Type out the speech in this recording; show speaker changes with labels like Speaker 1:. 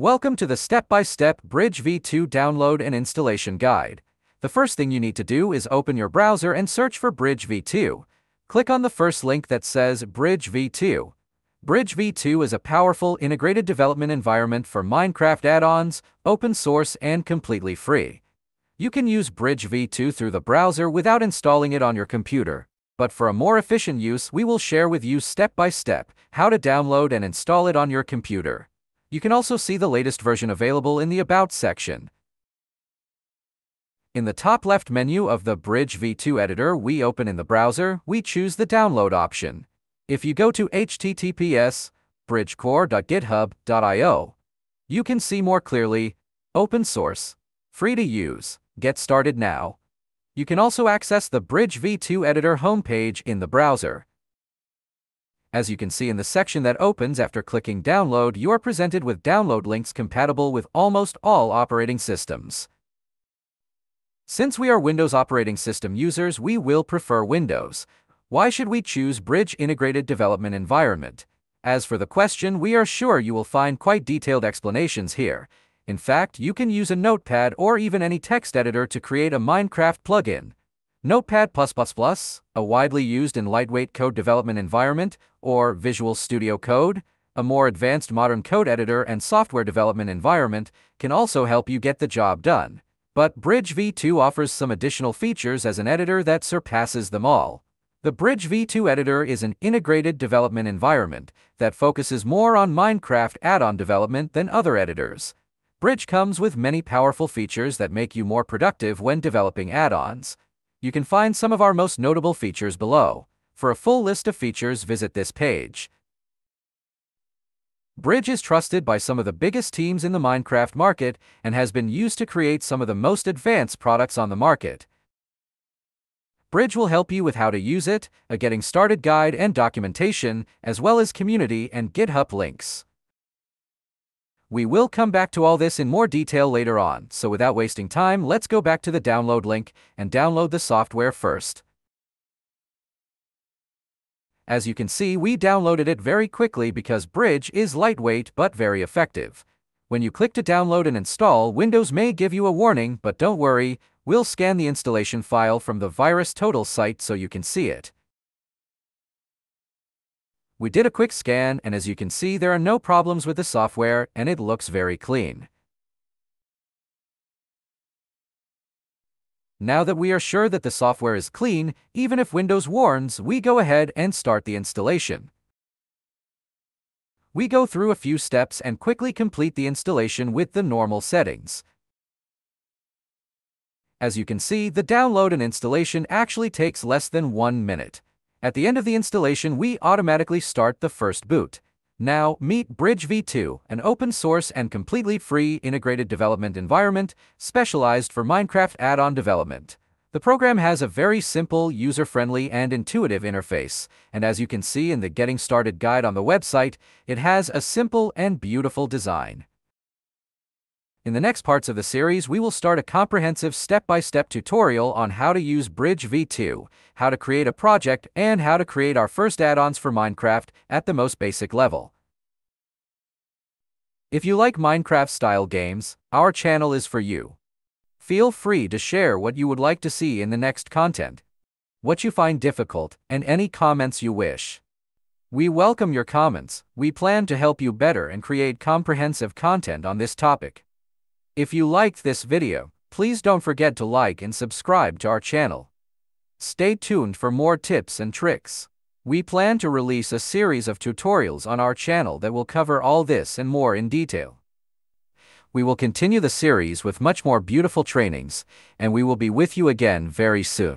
Speaker 1: Welcome to the step-by-step Bridge V2 download and installation guide. The first thing you need to do is open your browser and search for Bridge V2. Click on the first link that says Bridge V2. Bridge V2 is a powerful integrated development environment for Minecraft add-ons, open source and completely free. You can use Bridge V2 through the browser without installing it on your computer. But for a more efficient use, we will share with you step by step how to download and install it on your computer. You can also see the latest version available in the About section. In the top left menu of the Bridge V2 editor we open in the browser, we choose the download option. If you go to https bridgecore.github.io, you can see more clearly, open source, free to use, get started now. You can also access the Bridge V2 editor homepage in the browser. As you can see in the section that opens after clicking download, you are presented with download links compatible with almost all operating systems. Since we are Windows operating system users, we will prefer Windows. Why should we choose Bridge Integrated Development Environment? As for the question, we are sure you will find quite detailed explanations here. In fact, you can use a notepad or even any text editor to create a Minecraft plugin. Notepad++, a widely used and lightweight code development environment, or Visual Studio Code, a more advanced modern code editor and software development environment, can also help you get the job done. But Bridge V2 offers some additional features as an editor that surpasses them all. The Bridge V2 editor is an integrated development environment that focuses more on Minecraft add-on development than other editors. Bridge comes with many powerful features that make you more productive when developing add-ons. You can find some of our most notable features below. For a full list of features, visit this page. Bridge is trusted by some of the biggest teams in the Minecraft market and has been used to create some of the most advanced products on the market. Bridge will help you with how to use it, a getting started guide and documentation, as well as community and GitHub links. We will come back to all this in more detail later on, so without wasting time, let's go back to the download link and download the software first. As you can see, we downloaded it very quickly because Bridge is lightweight but very effective. When you click to download and install, Windows may give you a warning, but don't worry, we'll scan the installation file from the VirusTotal site so you can see it. We did a quick scan and as you can see there are no problems with the software and it looks very clean. Now that we are sure that the software is clean, even if Windows warns, we go ahead and start the installation. We go through a few steps and quickly complete the installation with the normal settings. As you can see, the download and installation actually takes less than one minute. At the end of the installation, we automatically start the first boot. Now, meet Bridge V2, an open source and completely free integrated development environment specialized for Minecraft add-on development. The program has a very simple, user-friendly, and intuitive interface, and as you can see in the Getting Started guide on the website, it has a simple and beautiful design. In the next parts of the series, we will start a comprehensive step-by-step -step tutorial on how to use Bridge V2, how to create a project, and how to create our first add-ons for Minecraft at the most basic level. If you like Minecraft-style games, our channel is for you. Feel free to share what you would like to see in the next content, what you find difficult, and any comments you wish. We welcome your comments. We plan to help you better and create comprehensive content on this topic. If you liked this video, please don't forget to like and subscribe to our channel. Stay tuned for more tips and tricks. We plan to release a series of tutorials on our channel that will cover all this and more in detail. We will continue the series with much more beautiful trainings, and we will be with you again very soon.